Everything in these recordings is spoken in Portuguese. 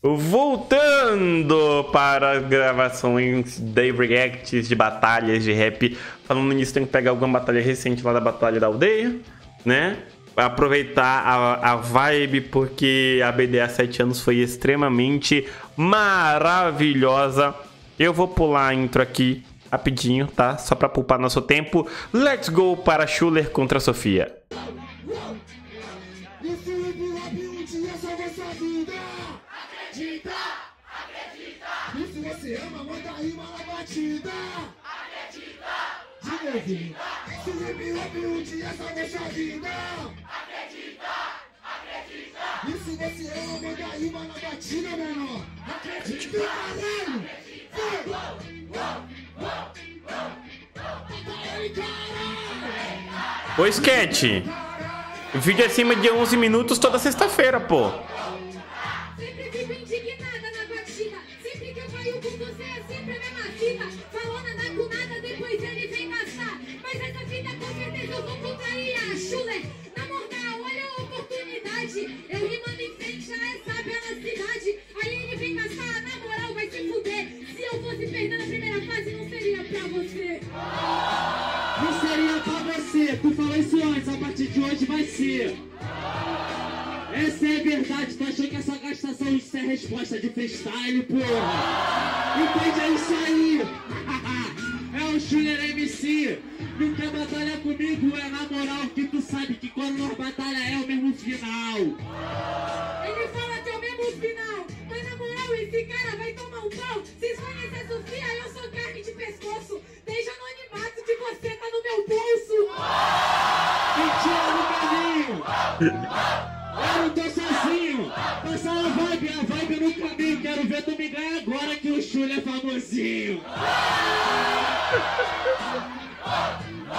Voltando para gravações de reacts de batalhas de rap. Falando nisso, tem que pegar alguma batalha recente lá da Batalha da Aldeia, né? Aproveitar a, a vibe, porque a BD há 7 anos foi extremamente maravilhosa. Eu vou pular a intro aqui rapidinho, tá? Só pra poupar nosso tempo. Let's go para Schuller contra Sofia. Esse hip hop um dia salva sua vida. Acredita, acredita. E se você ama, manda rima na batida, menor. Acredita, caralho. Ô, Sketch. Vídeo acima de 11 minutos toda sexta-feira, pô. Essa é a verdade, tu achou que essa gastação isso é resposta de freestyle, porra? Entende é isso aí? é o Schuller MC. Não quer batalhar comigo, é na moral que tu sabe que quando nós batalha é o mesmo final. Ele fala que é o mesmo final. Mas na moral, esse cara vai tomar um pau. Vocês conhecem a Sofia? Eu sou carne de pescoço. Desde anonimato que você tá no meu bolso. Caminho! Eu não tô sozinho! Passa a vibe, a vibe no caminho. Quero ver tu me ganhar agora que o Chulho é famosinho.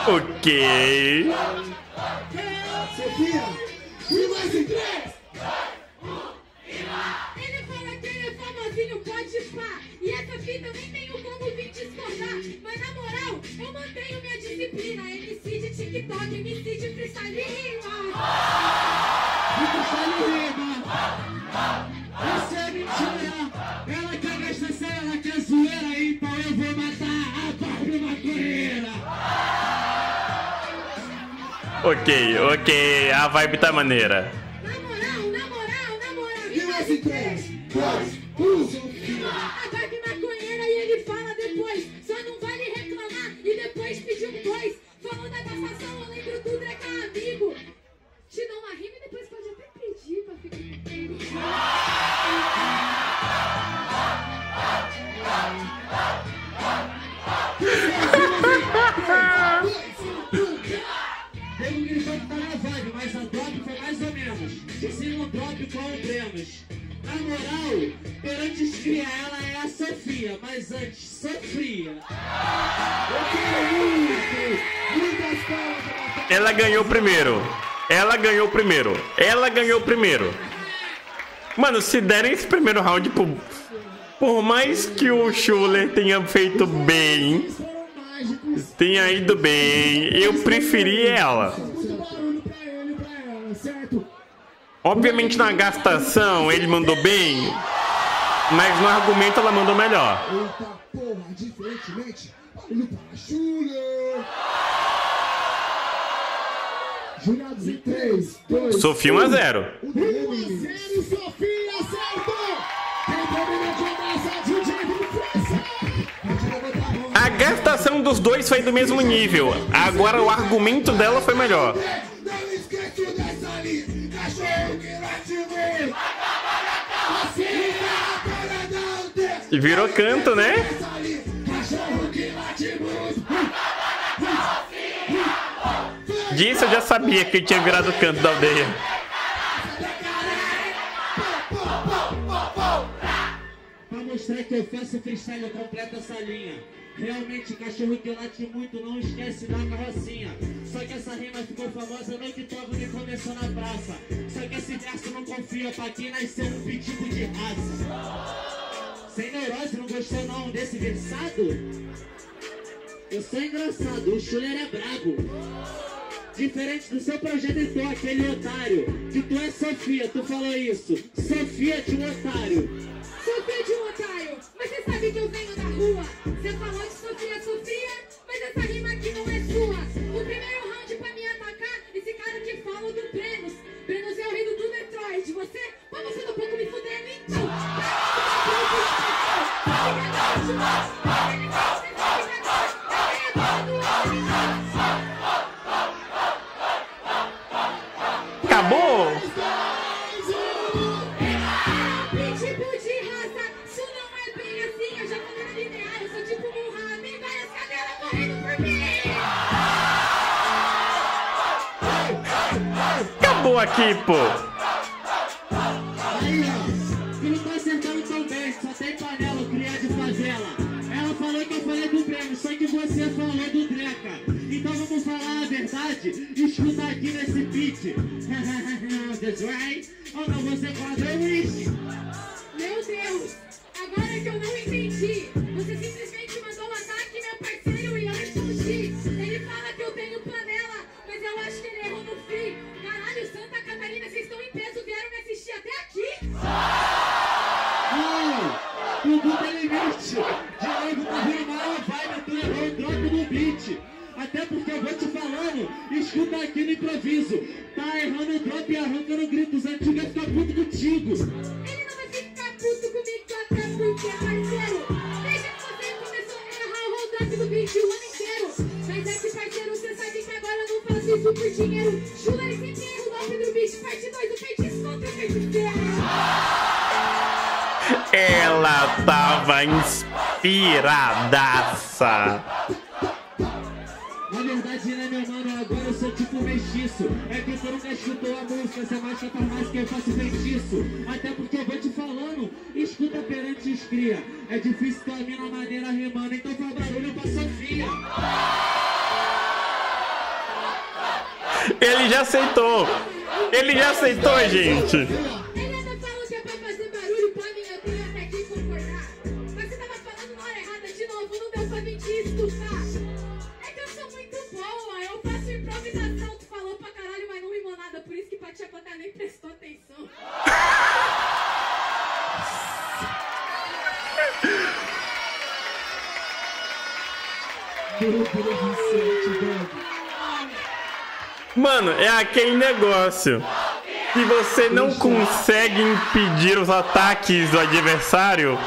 Ok. Sofia, e mais em três. limpar. E essa fita eu nem tenho como vir discordar. Mas na moral, eu mantenho minha disciplina. MC de TikTok, MC de freestyle rima. De freestyle rima. Essa é mentira. Ela quer gastar gastação, ela quer zoeira. Então eu vou matar a Barbie Maconheira. Ok, ok, a vibe tá maneira. Na moral, na moral, na moral. E mais em 3, 2, drop com o Brenos. Na moral, perante os cria, ela é a Sofia, mas antes sofria. Eu quero muito. Muitas palmas. Ela ganhou primeiro. Ela ganhou primeiro. Ela ganhou primeiro. Mano, se derem esse primeiro round por, por mais que o Schuller tenha feito bem, tenha ido bem, eu preferi ela. Obviamente na gastação ele mandou bem, mas no argumento ela mandou melhor. Eita porra, diferentemente, barulho para Júlia. Jurados em 3, 2, Sofia 1 a 0. 1 a 0, Sofia acertou! Quem termina de dança, DJ do França! Pode levantar a mão. A gastação dos dois foi do mesmo nível. Agora o argumento dela foi melhor. E virou canto, né? Disso eu já sabia que tinha virado canto da aldeia. Pra mostrar que eu faço freestyle, eu completo essa linha. Realmente, cachorro que late muito, não esquece da carrocinha. Só que essa rima ficou famosa no que togo me começou na praça. Só que esse verso não confia pra quem nasceu um pedido de raça. Sem neurose, não gostou não desse versado? Eu sou engraçado, o Schuller é brabo. Diferente do seu progenitor, aquele otário. Que tu é Sofia, tu falou isso. Sofia de um otário. filho de um otário, mas você sabe que eu venho da rua. Você falou que sofria, sofria, mas essa rima aqui não é sua. O primeiro round pra me atacar, esse cara que fala do Brenos. Brenos é o rei do Detroit. Você, mas você tá um pouco me fudendo, então. Acabou? Acabou aqui, pô. Aí, ó, tu não tá acertando tão bem, só tem panela, cria de fazela. Ela falou que eu falei do prêmio, só que você falou do Dreca. Então vamos falar a verdade, escuta aqui nesse beat. That's right. Ou não, você o Wish. Meu Deus, agora que eu não entendi. Aqui no improviso. Tá errando o drop e arrancando gritos, antigo vai ficar puto contigo. Ele não vai ficar puto comigo até porque, parceiro. Desde que você começou a errar o drop do beat o ano inteiro. Mas é que, parceiro, você sabe que agora eu não faço isso por dinheiro. Chula, ele sempre erra o golpe do beat. Parte 2, o feitiço contra o feiticeiro. Ela tava inspiradaça. Mestiço. É que tu nunca escutou a música, você mais que farmácia que eu faço feitiço. Até porque eu vou te falando, escuta perante os cria. É difícil tua mina maneira rimando, então faz barulho pra Sofia. Ele já aceitou. Ele já aceitou, gente. Nem prestou atenção. Mano, é aquele negócio. Se você não consegue impedir os ataques do adversário,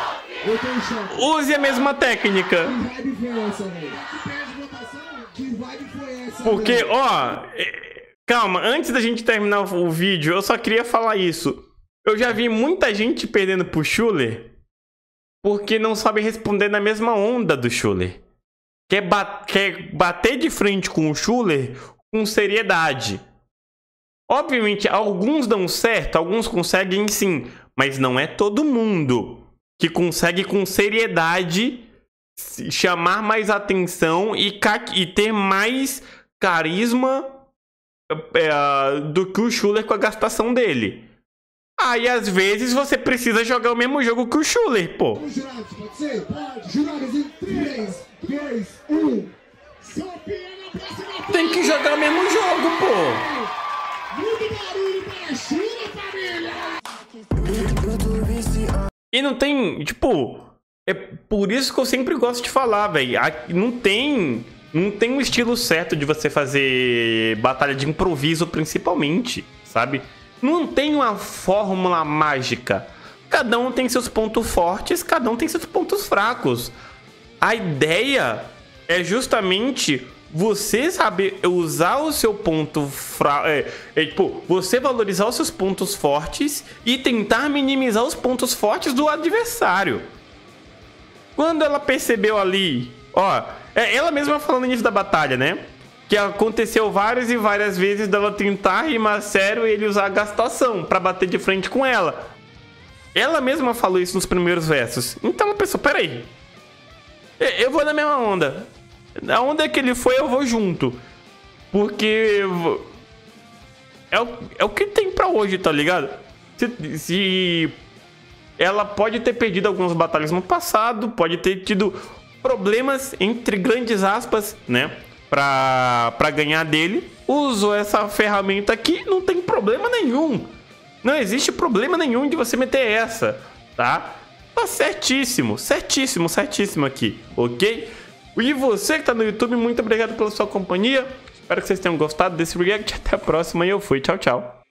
use a mesma técnica. Que vibe foi essa, velho? Pede votação? Que vibe foi essa? Porque, ó, calma, antes da gente terminar o vídeo, eu só queria falar isso. Eu já vi muita gente perdendo pro Schuller porque não sabe responder na mesma onda do Schuller. Quer, ba- quer bater de frente com o Schuller com seriedade. Obviamente, alguns dão certo, alguns conseguem sim, mas não é todo mundo que consegue com seriedade se- chamar mais atenção e, e ter mais carisma é, do que o Schuller com a gastação dele. Aí às vezes você precisa jogar o mesmo jogo que o Schuller, pô. Vamos jurados, pode ser? Pode. Jurados em 3, 2, 1. Sofia na próxima Tem que jogar o mesmo jogo, pô. Muito barulho para a Chula, família! E não tem, tipo, é por isso que eu sempre gosto de falar, velho. Não tem, não tem um estilo certo de você fazer batalha de improviso, principalmente, sabe? Não tem uma fórmula mágica. Cada um tem seus pontos fortes, cada um tem seus pontos fracos. A ideia é justamente você saber usar o seu ponto fraco. É, é, tipo, você valorizar os seus pontos fortes e tentar minimizar os pontos fortes do adversário. Quando ela percebeu ali, ó, é ela mesma falando no início da batalha, né? Que aconteceu várias e várias vezes dela tentar rimar sério e ele usar a gastação pra bater de frente com ela. Ela mesma falou isso nos primeiros versos. Então ela pensou, peraí. Eu vou na mesma onda. Na onda que ele foi, eu vou junto. Porque. É o, é o que tem pra hoje, tá ligado? Se, se ela pode ter perdido algumas batalhas no passado, pode ter tido problemas, entre grandes aspas, né? Pra ganhar dele. Usou essa ferramenta aqui, não tem problema nenhum. Não existe problema nenhum de você meter essa, tá? Tá certíssimo, certíssimo, certíssimo aqui, ok? E você que tá no YouTube, muito obrigado pela sua companhia. Espero que vocês tenham gostado desse react. Até a próxima e eu fui. Tchau, tchau.